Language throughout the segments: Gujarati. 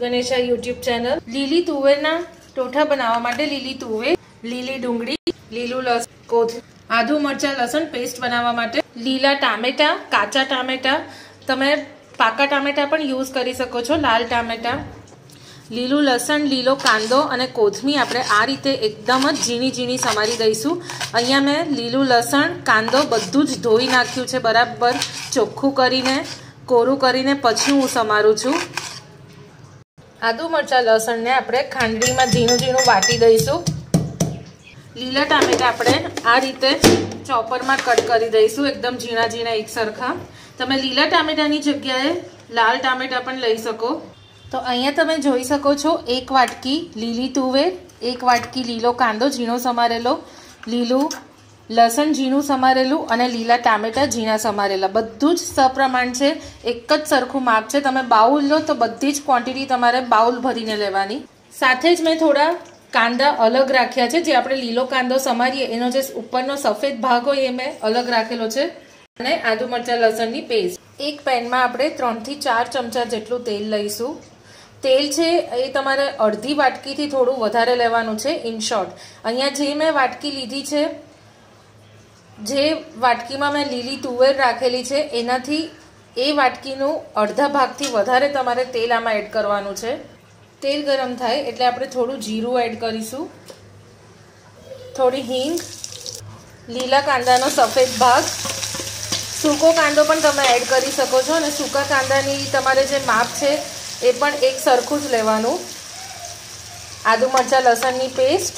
Ganesha YouTube channel. લીલી તુવેરના ટોઠા બનાવવા માટે લીલી તુવેર, લીલી ડુંગળી, લીલું લસણ કોથ, આદુ મરચા, લસણ પેસ્ટ બનાવવા માટે લીલા ટામેટા, કાચા ટામેટા. તમે પાકા ટામેટા પણ યુઝ કરી શકો છો, લાલ ટામેટા. લીલું લસણ, લીલો કાંદો અને કોથમી આપણે આ રીતે એકદમ જ ઝીણી ઝીણી સમારી દઈશું. અહીંયા મેં લીલું લસણ, કાંદો બધું જ ધોઈ નાખ્યું છે બરાબર. ચોખ્ખું કરીને, કોરું કરીને પછી હું સમારું છું. આદુ મરચાં લસણને આપણે ખાંડડીમાં ઝીણું ઝીણું વાટી દઈશું. લીલા ટામેટા આપણે આ રીતે ચોપરમાં કટ કરી દઈશું, એકદમ ઝીણા ઝીણા એક સરખા. તમે લીલા ટામેટાની જગ્યાએ લાલ ટામેટા પણ લઈ શકો. તો અહીંયા તમે જોઈ શકો છો, એક વાટકી લીલી તુવેર, એક વાટકી લીલો કાંદો, ઝીણો સમારેલો, લીલું લસણ ઝીણું સમારેલું અને લીલા ટામેટા ઝીણા સમારેલા. બધું જ સપ્રમાણ છે. એક જ સરખું માપ છે. તમે બાઉલ લો તો બધી જ ક્વોન્ટિટી તમારે બાઉલ ભરીને લેવાની. સાથે જ મેં થોડા કાંદા અલગ રાખ્યા છે. જે આપણે લીલો કાંદો સમારીએ, એનો જે ઉપરનો સફેદ ભાગ હોય એ મેં અલગ રાખેલો છે. અને આદુ મરચા લસણની પેસ્ટ. એક પેનમાં આપણે ત્રણથી ચાર ચમચા જેટલું તેલ લઈશું. તેલ છે એ તમારે અડધી વાટકીથી થોડું વધારે લેવાનું છે ઇન શોર્ટ અહીંયા જે મેં વાટકી લીધી છે જે વાટકીમાં મેં લીલી તુવેર રાખેલી છે, એનાથી એ વાટકીનું અડધા ભાગથી વધારે તમારે તેલ આમાં એડ કરવાનું છે. તેલ ગરમ થાય એટલે આપણે થોડું જીરું એડ કરીશું. થોડી હિંગ, લીલા કાંદાનો સફેદ ભાગ. સૂકો કાંદો પણ તમે એડ કરી શકો છો અને સૂકા કાંદાની તમારે જે માપ છે, એ પણ એક સરખું જ લેવાનું. આદુ મરચાં, લસણની પેસ્ટ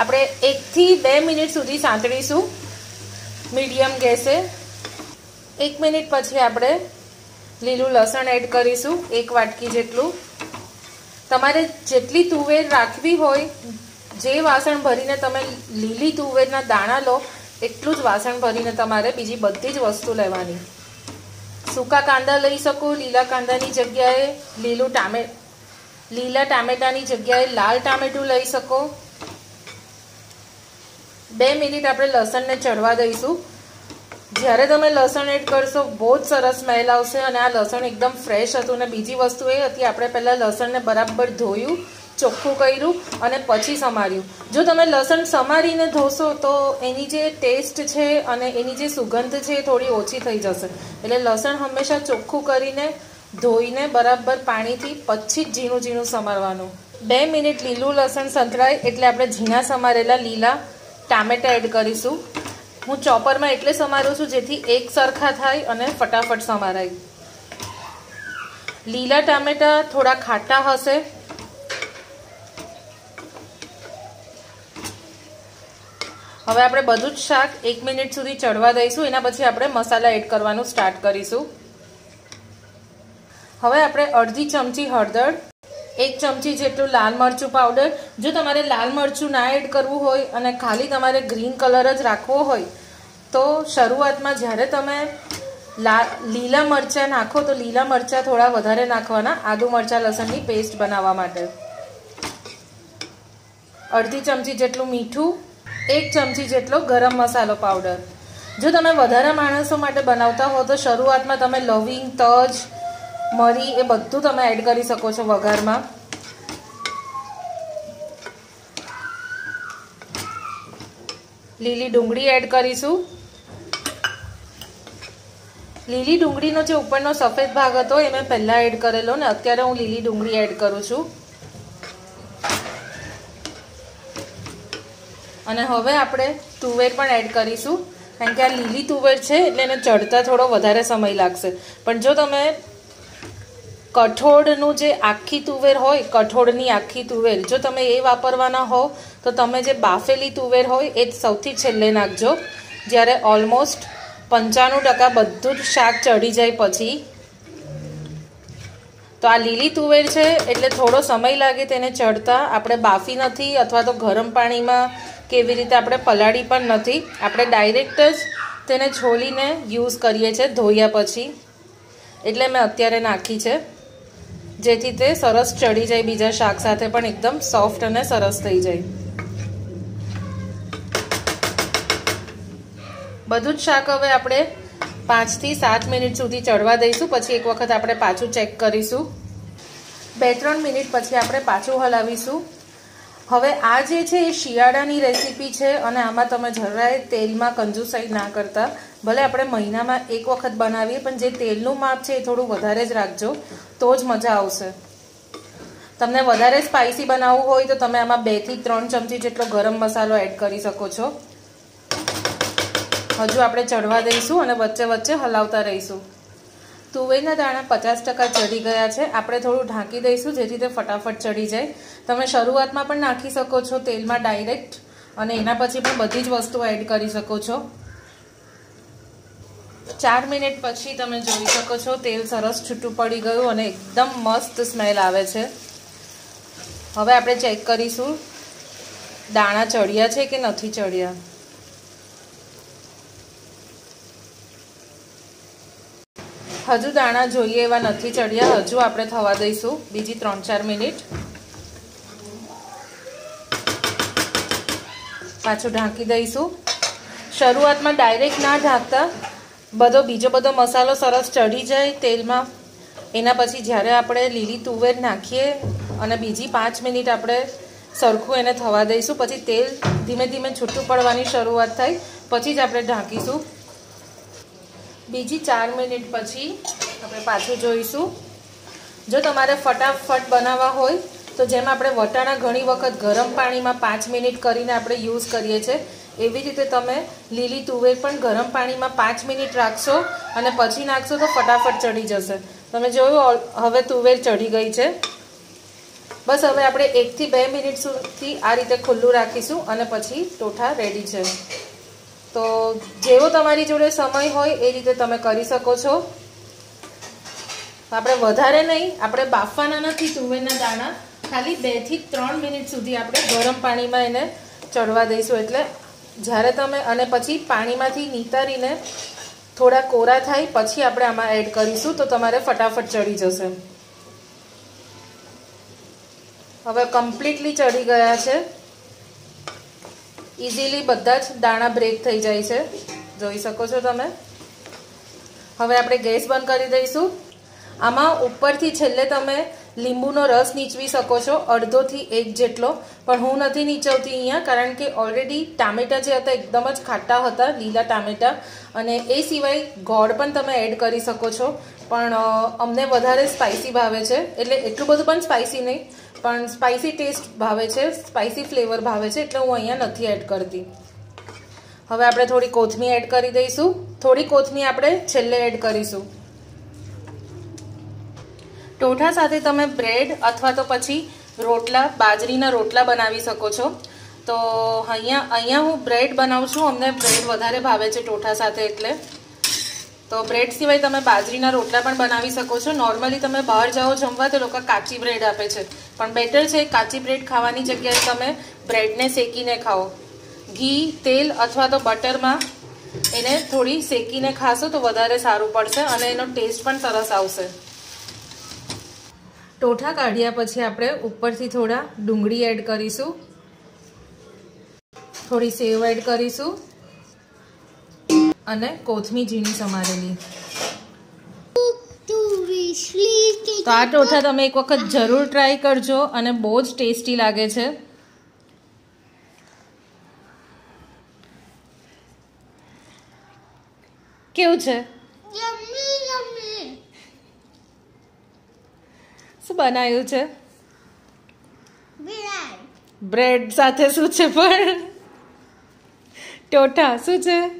આપણે એકથી બે મિનિટ સુધી સાંતળીશું મીડિયમ ગેસે. એક મિનિટ પછી આપણે લીલું લસણ એડ કરીશું, એક વાટકી જેટલું. તમારે જેટલી તુવેર રાખવી હોય, જે વાસણ ભરીને તમે લીલી તુવેરના દાણા લો, એટલું જ વાસણ ભરીને તમારે બીજી બધી જ વસ્તુ લેવાની. સૂકા કાંદા લઈ શકો, લીલા કાંદાની જગ્યાએ લીલું ટામે, લીલા ટામેટાની જગ્યાએ લાલ ટામેટું લઈ શકો. બે મિનિટ આપણે લસણને ચડવા દઈશું. જ્યારે તમે લસણ એડ કરશો, બહુ જ સરસ સ્મેલ આવશે અને આ લસણ એકદમ ફ્રેશ હતું અને બીજી વસ્તુ એ હતી, આપણે પહેલાં લસણને બરાબર ધોયું, ચોખ્ખું કર્યું અને પછી સમાર્યું. જો તમે લસણ સમારીને ધોશો તો એની જે ટેસ્ટ છે અને એની જે સુગંધ છે એ થોડી ઓછી થઈ જશે. એટલે લસણ હંમેશા ચોખ્ખું કરીને ધોઈને બરાબર પાણીથી પછી જ ઝીણું ઝીણું સમારવાનું. બે મિનિટ લીલું લસણ સંતળાય, એટલે આપણે ઝીણા સમારેલા લીલા ટામેટા એડ કરીશું. હું ચોપરમાં એટલે સમારું છું જેથી એક સરખા થાય અને ફટાફટ સમારાય. લીલા ટામેટા થોડા ખાટા હશે. હવે આપણે બધું જ શાક એક મિનિટ સુધી ચડવા દઈશું. એના પછી આપણે મસાલા એડ કરવાનું સ્ટાર્ટ કરીશું. હવે આપણે અડધી ચમચી હળદર એક ચમચી જેટલું લાલ મરચું પાવડર જો તમારે લાલ મરચું ના એડ કરવું હોય અને ખાલી તમારે ગ્રીન કલર જ રાખવો હોય, તો શરૂઆતમાં જ્યારે તમે લા, લીલા મરચાં નાખો, તો લીલા મરચાં થોડા વધારે નાખવાના આદુ મરચાં, લસણની પેસ્ટ બનાવવા માટે. અડધી ચમચી જેટલું મીઠું, એક ચમચી જેટલો ગરમ મસાલો પાવડર જો તમે વધારે માણસો માટે બનાવતા હો, તો શરૂઆતમાં તમે લવિંગ તજ મરી એ બધું તમે એડ કરી શકો છો વઘારમાં. લીલી ડુંગળી એડ કરીશું. લીલી ડુંગળીનો જે ઉપરનો સફેદ ભાગ હતો એ મેં પહેલાં એડ કરેલો ને અત્યારે હું લીલી ડુંગળી એડ કરું છું. અને હવે આપણે તુવેર પણ એડ કરીશું. કારણ કે આ લીલી તુવેર છે એટલે એને ચડતા થોડો વધારે સમય લાગશે. પણ જો તમે કઠોળનું જે આખી તુવેર હોય, કઠોળની આખી તુવેર, જો તમે એ વાપરવાના હો, તો તમે જે બાફેલી તુવેર હોય, એ સૌથી છેલ્લે નાખજો. જ્યારે ઓલમોસ્ટ પંચાણું ટકા બધું જ શાક ચડી જાય પછી. તો આ લીલી તુવેર છે, એટલે થોડો સમય લાગે તેને ચડતા. આપણે બાફી નથી અથવા તો ગરમ પાણીમાં કેવી રીતે આપણે પલાળી પણ નથી. આપણે ડાયરેક્ટ જ તેને છોલીને યુઝ કરીએ છીએ ધોયા પછી. એટલે મેં અત્યારે નાખી છે. જેથી તે સરસ ચડી જાય, બીજા શાક સાથે પણ એકદમ સોફ્ટ અને સરસ થઈ જાય. બધું જ શાક હવે આપણે પાંચથી સાત મિનિટ સુધી ચડવા દઈશું, પછી એક વખત આપણે પાછું ચેક કરીશું. બે ત્રણ મિનિટ પછી આપણે પાછું હલાવીશું. હવે આ જે છે એ શિયાળાની રેસીપી છે અને આમાં તમે જરાય તેલમાં કંજુસાઈ ના કરતા. ભલે આપણે મહિનામાં એક વખત બનાવીએ, પણ જે તેલનું માપ છે એ થોડું વધારે જ રાખજો. તો જ મજા આવશે. તમને વધારે સ્પાઇસી બનાવવું હોય તો તમે આમાં બેથી ત્રણ ચમચી જેટલો ગરમ મસાલો એડ કરી શકો છો. હજુ આપણે ચડવા દઈશું અને વચ્ચે વચ્ચે હલાવતા રહીશું. તુવેરના દાણા પચાસ ટકા ચડી ગયા છે. આપણે થોડું ઢાંકી દઈશું જેથી તે ફટાફટ ચડી જાય. તમે શરૂઆતમાં પણ નાખી શકો છો તેલમાં ડાયરેક્ટ અને એના પછી પણ બધી જ વસ્તુઓ એડ કરી શકો છો. ચાર મિનિટ પછી તમે જોઈ શકો છો તેલ સરસ છૂટું પડી ગયું અને એકદમ મસ્ત સ્મેલ આવે છે. હવે આપણે ચેક કરીશું દાણા ચડ્યા છે કે નથી ચડ્યા. હજુ દાણા જોઈએ એવા નથી ચડ્યા. હજુ આપણે થવા દઈશું. બીજી ત્રણ ચાર મિનિટ. પાછું ઢાંકી દઈશું. શરૂઆતમાં ડાયરેક્ટ ના ઢાંકતા. બધો બીજો બધો મસાલો સરસ ચડી જાય તેલમાં. એના પછી જ્યારે આપણે લીલી તુવેર નાખીએ અને બીજી પાંચ મિનિટ આપણે સરખું એને થવા દઈશું. પછી તેલ ધીમે ધીમે છૂટું પડવાની શરૂઆત થાય. પછી જ આપણે ઢાંકીશું. બીજી ચાર મિનિટ પછી આપણે પાછું જોઈશું. જો તમારે ફટાફટ બનાવવા હોય, તો જેમ આપણે વટાણા ઘણી વખત ગરમ પાણીમાં પાંચ મિનિટ કરીને આપણે યુઝ કરીએ છીએ, એવી રીતે તમે લીલી તુવેર પણ ગરમ પાણીમાં પાંચ મિનિટ રાખશો અને પછી નાખશો તો ફટાફટ ચડી જશે. તમે જોયું હવે તુવેર ચડી ગઈ છે. બસ હવે આપણે એકથી બે મિનિટ સુધી આ રીતે ખુલ્લું રાખીશું અને પછી ટોઠા રેડી છે. તો જેવો તમારી જોડે સમય હોય એ રીતે તમે કરી શકો છો. આપણે વધારે નહીં, આપણે બાફવાના નથી તુવેરના દાણા. ખાલી બેથી ત્રણ મિનિટ સુધી આપણે ગરમ પાણીમાં એને ચડવા દઈશું. એટલે જ્યારે તમે અને પછી પાણીમાંથી નીતારીને થોડા કોરા થાય, પછી આપણે આમાં એડ કરીશું તો તમારે ફટાફટ ચડી જશે. હવે કમ્પ્લીટલી ચડી ગયા છે. ઇઝીલી બધા જ દાણા બ્રેક થઈ જાય છે. જોઈ શકો છો તમે. હવે આપણે ગેસ બંધ કરી દઈશું. આમાં ઉપરથી છેલ્લે તમે લીંબુનો રસ નીચવી શકો છો, અડધોથી એક જેટલો. પણ હું નથી નીચવતી અહીંયા, કારણ કે ઓલરેડી ટામેટા જે હતા એકદમ જ ખાટા હતા, લીલા ટામેટા. અને એ સિવાય ગોળ પણ તમે એડ કરી શકો છો. પણ અમને વધારે સ્પાઇસી ભાવે છે. એટલે એટલું બધું પણ સ્પાઇસી નહીં. પણ સ્પાઇસી ટેસ્ટ ભાવે છે સ્પાઇસી ફ્લેવર ભાવે છે, એટલે હું અહીંયા નથી એડ કરતી. હવે આપણે થોડી કોથમી એડ કરી દઈશું. થોડી કોથમી આપણે છેલ્લે એડ કરીશું. ટોઠા સાથે તમે બ્રેડ અથવા તો પછી રોટલા, બાજરીના રોટલા બનાવી શકો છો. તો અહીંયા અહીંયા હું બ્રેડ બનાવું છું, અમને બ્રેડ વધારે ભાવે છે ટોઠા સાથે એટલે. તો બ્રેડ સિવાય તમે બાજરીના રોટલા પણ બનાવી શકો છો. નોર્મલી તમે બહાર જાઓ જમવા તો લોકો કાચી બ્રેડ આપે છે. પણ બેટર છે કાચી બ્રેડ ખાવાની જગ્યાએ તમે બ્રેડને શેકીને ખાઓ. ઘી, તેલ અથવા તો બટરમાં એને થોડી શેકીને ખાશો તો વધારે સારું પડશે અને એનો ટેસ્ટ પણ સરસ આવશે. ટોઠા કાઢ્યા પછી આપણે ઉપરથી થોડા ડુંગળી એડ કરીશું. થોડી સેવ એડ કરીશું. અને કોથમી ઝીણી સમારેલી. તો આ ટોઠા તમે એક વખત જરૂર ટ્રાય કરજો અને બહુ જ ટેસ્ટી લાગે છે. કેવું છે? શું બનાવ્યું છે? બ્રેડ સાથે શું છે પણ? ટોઠા શું છે?